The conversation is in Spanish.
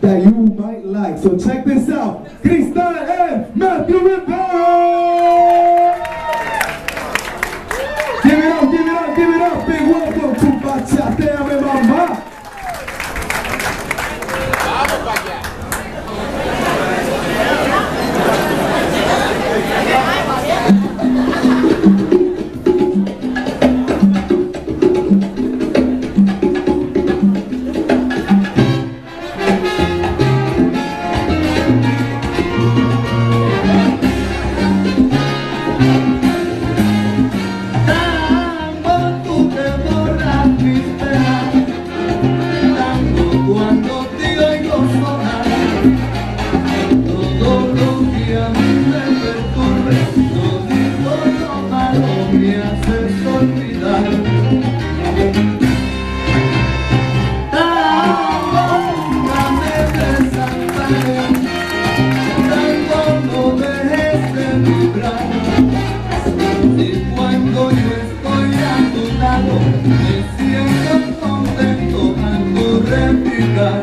That you might like. So check this out. Krista and Matthew and Y cuando yo estoy a tu lado Me siento contento al tu replicar